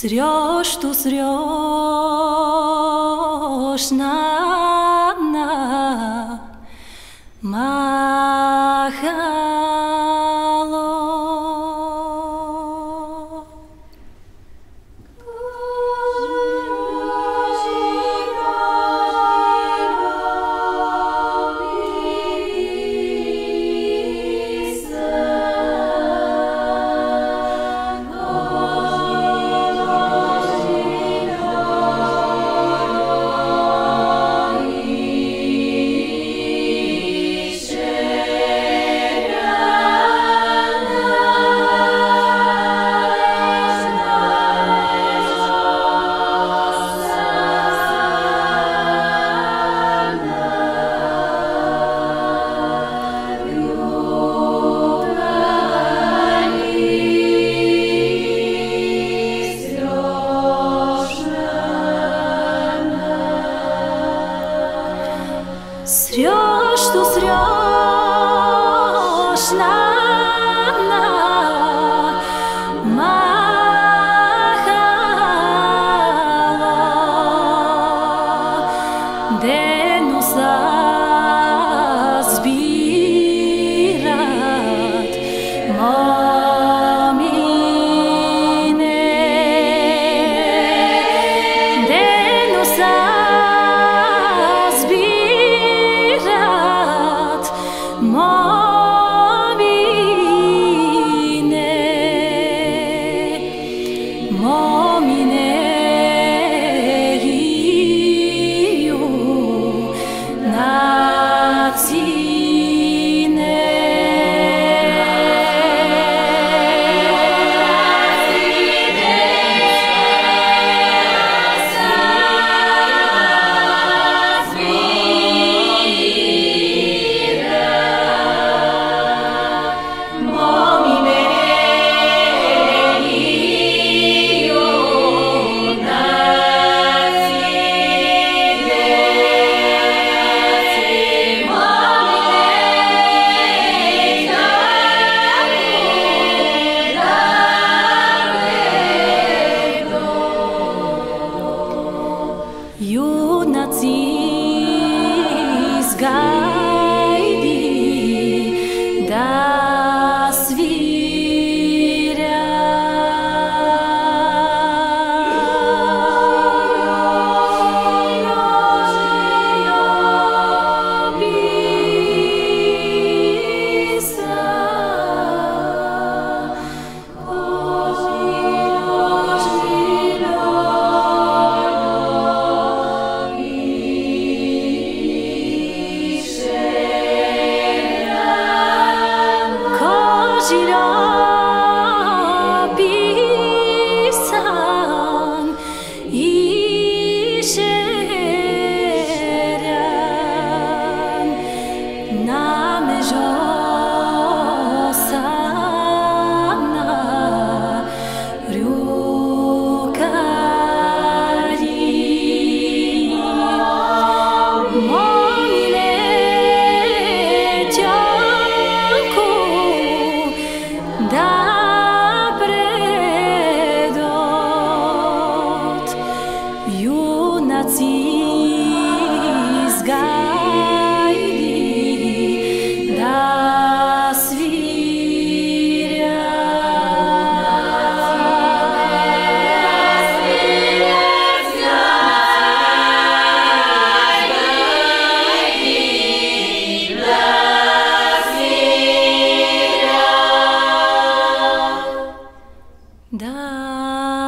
Срешь, что срешь на, на махать. Срещу срещна Разбират мой You not see God.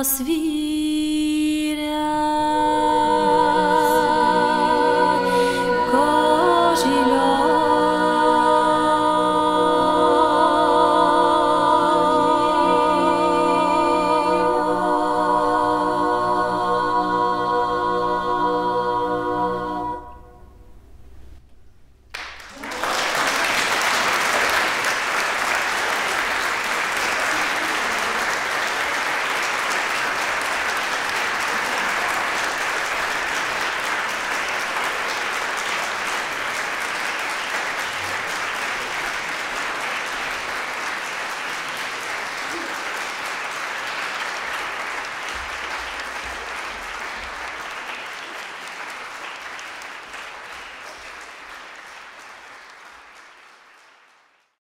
свет.